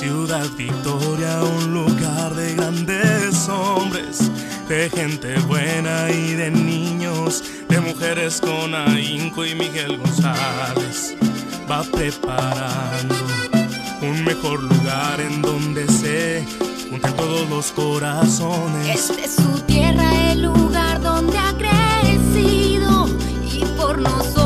Ciudad Victoria, un lugar de grandes hombres, de gente buena y de niños, de mujeres con ahínco y Miguel González va preparando un mejor lugar en donde se juntan todos los corazones. Esta es su tierra, el lugar donde ha crecido y por nosotros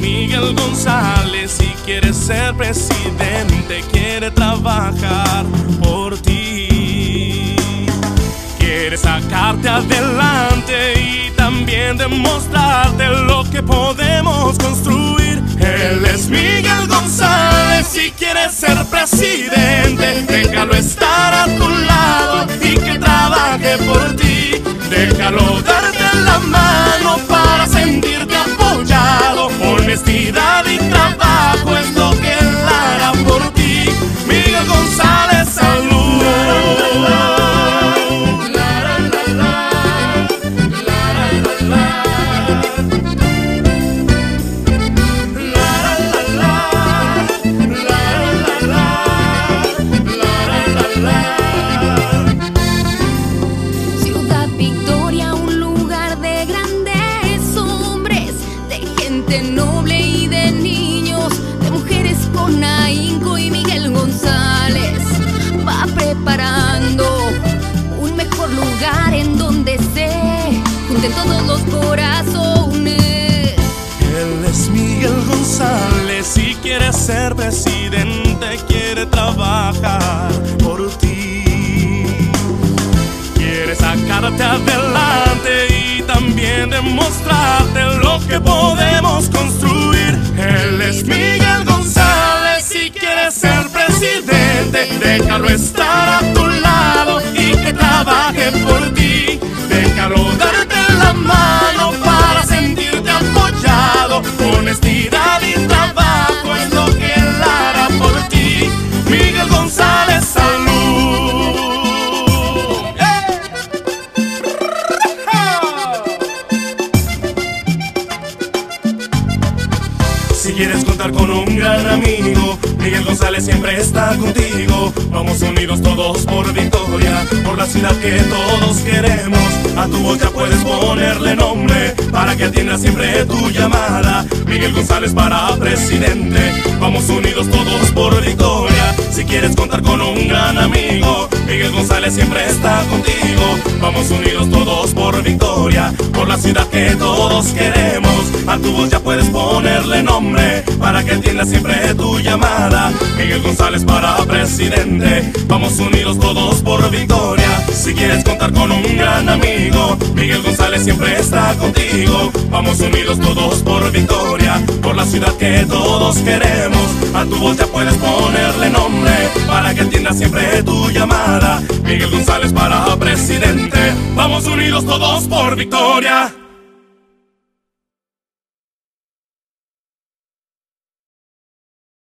Miguel González y quiere ser presidente, quiere trabajar por ti. Quiere sacarte adelante y también demostrarte lo que podemos construir. Él es Miguel González y quiere ser presidente. Déjalo estar a gente noble y de niños, de mujeres con ahínco y Miguel González va preparando un mejor lugar en donde se junten todos los corazones. Él es Miguel González y quiere ser presidente, quiere trabajar por ti. Quiere sacarte adelante y también demostrarte lo que podemos déjalo estar a tu lado y que trabaje por ti. Déjalo darte la mano para sentirte apoyado. Honestidad y trabajo es lo que él hará por ti. Miguel González, salud. Si quieres contar con un gran amigo, Miguel González siempre está contigo. Vamos unidos todos por victoria, por la ciudad que todos queremos. A tu voz ya puedes ponerle nombre para que atienda siempre tu llamada. Miguel González para presidente. Vamos unidos todos por victoria. Si quieres contar con un gran amigo, Miguel González siempre está contigo. Vamos unidos todos por victoria, por la ciudad que todos queremos. A tu voz ya puedes ponerle nombre para que atienda siempre tu llamada. Miguel González para presidente. Vamos unidos todos por victoria. Si quieres contar con un gran amigo, Miguel González siempre está contigo. Vamos unidos todos por victoria, por la ciudad que todos queremos. A tu voz ya puedes ponerle nombre para que atienda siempre tu llamada. Miguel González para presidente. Vamos unidos todos por victoria.